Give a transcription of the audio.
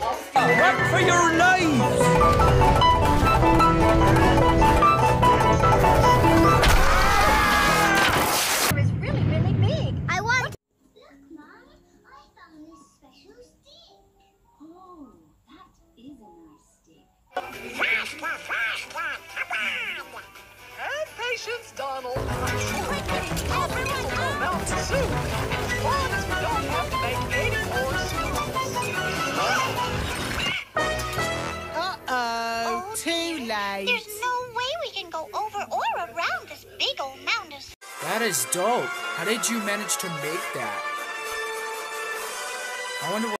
Run for your lives! is really, really big. I want. Look, Mom, I found this special stick. Oh, that is a nice stick. Have patience, Donald. I'm sure we can too. There's no way we can go over or around this big old mountain. of That is dope. How did you manage to make that? I wonder what